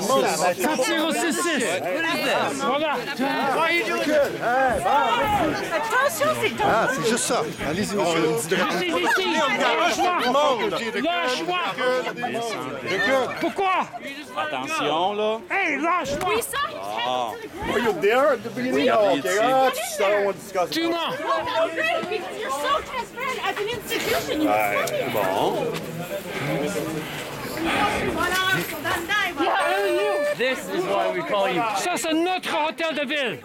6 6 Voilà. Attention, c'est ton. Ah, c'est juste ça. Allez-y, monsieur. Lâche-moi. Lâche-moi. Pourquoi Attention, là. Hey, lâche-moi. We saw his you there at the beginning? Oh, okay. Ah, I don't want to discuss it. Tue-moi. Well, that's great because you're so transparent as an institution. You Bon. Voilà, Ça, c'est notre hôtel de ville.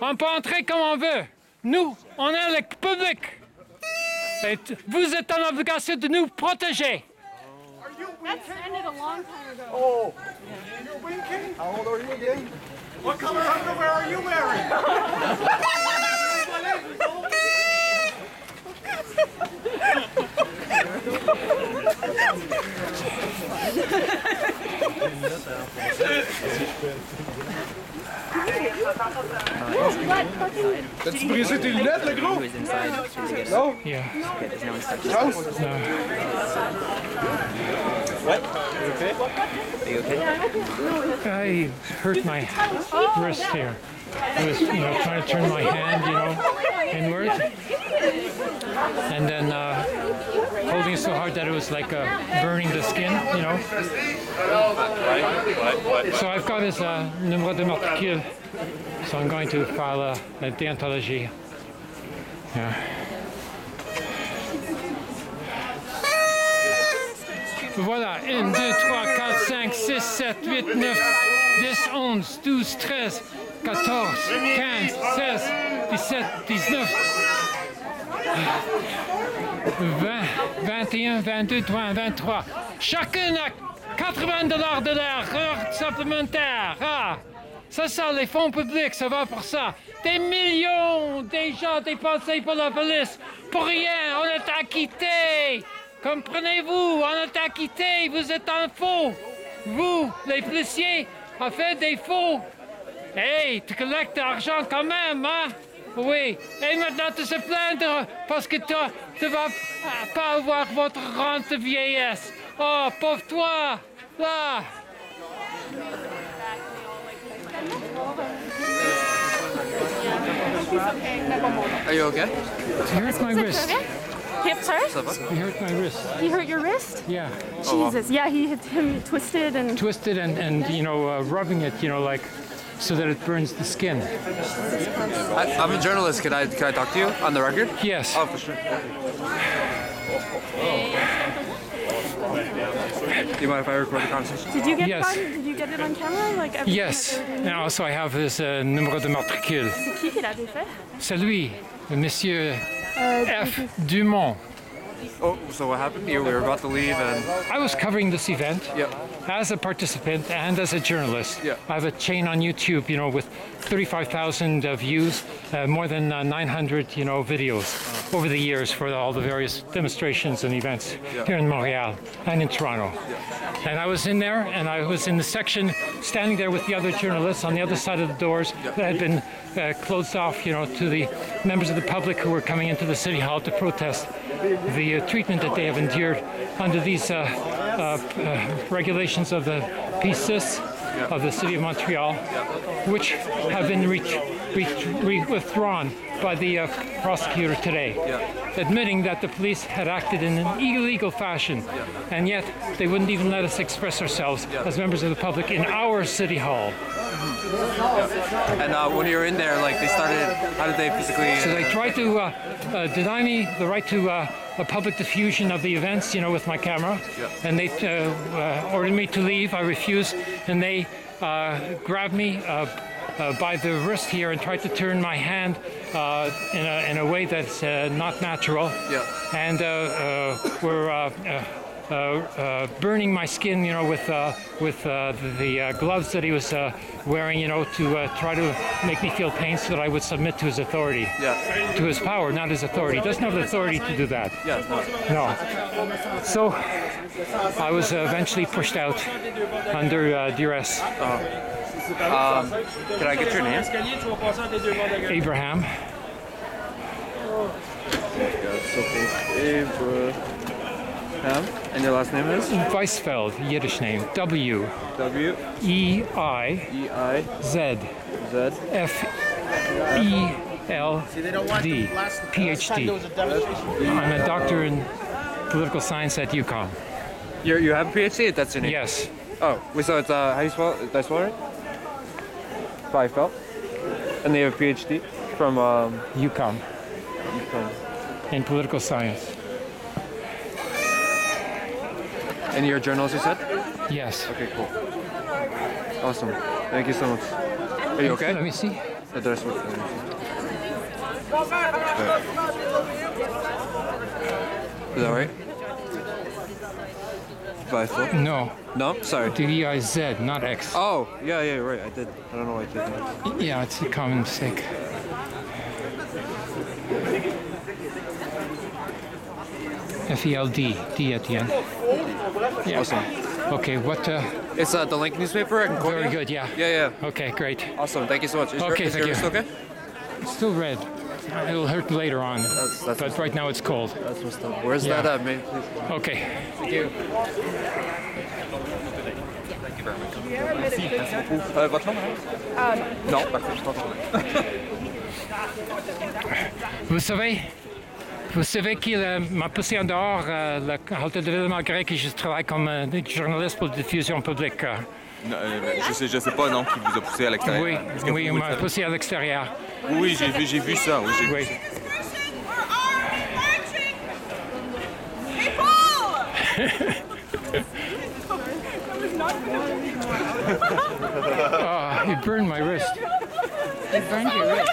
On peut entrer comme on veut. Nous, on est le public. Et vous êtes en obligation de nous protéger. That's ended a long time ago. Oh, you're winking? How old are you again? What color underwear are you wearing? T'as-tu brisé tes lunettes, le gros? Who is inside? Should we get it? No? Yeah. Okay, there's no. No. Are you okay? I hurt my wrist here. I was, you know, trying to turn my hand, you know, inward, and then uh, holding it so hard that it was like uh, burning the skin, you know. So I've got this uh, numéro de matricule, so I'm going to a, a deontology. Voilà, 1, 2, 3, 4, 5, 6, 7, 8, 9, 10, 11, 12, 13, 14, 15, 16, 17, 19, 20, 21, 22, 23, 23. Chacun a 80 dollars de l'heure heure supplémentaire. Ah, ça, ça, les fonds publics, ça va pour ça. Des millions déjà dépensés pour la police. Pour rien, on est acquitté. Comprenez-vous, on est acquitté, vous êtes en faux. Vous, les policiers, avez fait des faux. Hey, tu collectes l'argent quand même, hein? Oui. Et maintenant, tu se plaindre parce que toi, tu vas pas avoir votre rente vieillesse. Oh, pauvre toi. Là. Are you okay? You hurt my wrist. Hips hurt? You hurt my wrist. He hurt your wrist? Yeah. Jesus. Yeah, he hit him twisted and. Twisted and, and you know, uh, rubbing it, you know, like so that it burns the skin. I, I'm a journalist. Can I could I talk to you on the record? Yes. Oh, for sure. Do you mind if I record the conversation? Did you get Yes. it on? Did you get it on camera? Like Yes. And also I have his uh, numéro de matricule. C'est qui qui l'avait fait? C'est lui, le monsieur Euh, F. Dumont. Oh, so what happened? You we were about to leave, and I was covering this event Yep. as a participant and as a journalist. Yeah. I have a chain on YouTube, you know, with 35,000 uh, views, uh, more than uh, 900, you know, videos over the years for all the various demonstrations and events Yeah. here in Montreal and in Toronto. And I was in there, and I was in the section standing there with the other journalists on the other side of the doors that had been uh, closed off, you know, to the members of the public who were coming into the city hall to protest the uh, treatment that they have endured under these uh, uh, regulations of the P-6 of the city of Montreal, which have been withdrawn by the uh, prosecutor today, admitting that the police had acted in an illegal fashion, and yet they wouldn't even let us express ourselves as members of the public in our city hall. And uh, when you were in there, like they started. How did they physically? So they tried to uh, uh, deny me the right to uh, a public diffusion of the events, you know, with my camera. And they uh, uh, ordered me to leave. I refused. And they uh, grabbed me uh, uh, by the wrist here and tried to turn my hand uh, in, a, in a way that's uh, not natural. Yeah. And uh, uh, were burning my skin, you know, with uh, with uh, the, uh, gloves that he was uh, wearing, you know, to uh, try to make me feel pain so that I would submit to his authority, Yeah. to his power, not his authority. He doesn't have the authority to do that. Yeah. No. No. So I was uh, eventually pushed out under uh, duress. Um, can I get your name? Abraham. And your last name is? Weizfeld, Yiddish name. W W E I E I Z Z. F E L D, PhD. I'm a doctor in political science at UQAM. You you have a PhD? That's your name? Yes, Oh, we saw it's, uh, how do you spell it? Did I spell it right? Weifeld. And they have a PhD from, um, UQAM from in political science. And you're a journalist, you said? Yes. Okay, cool. Awesome. Thank you so much. Are you okay? Let me see. I me see. Is that right? Weifeld. No, No? Sorry. D I Z, not X. Oh, yeah, yeah, right. I did. I don't know why I did that. Yeah, it's a common mistake. F E L D, D at the end. Yeah. Awesome. Okay, what? Uh, It's uh, the Link newspaper. I very good, yeah. Yeah, yeah. Okay, great. Awesome. Thank you so much. Is your, Okay, is thank your you. okay? It's still red. It'll hurt later on, That's, that's, but right now it's cold. that's what's up. Where's Yeah. that at, man? Please. Okay. Thank you. Euh, votre nom, madame Non, parfait, je t'entends. Vous savez, vous savez qui euh, m'a poussé en dehors, euh, le halte de ville malgré que je travaille comme euh, journaliste pour diffusion publique. euh. Non, je sais, je sais pas, non, qui vous a poussé à l'extérieur. oui, oui, pouvez m'a poussé à l'extérieur. Oui, j'ai vu, j'ai vu ça. Oui, j'ai vu Oui. Oh, it burned my wrist. It burned your wrist.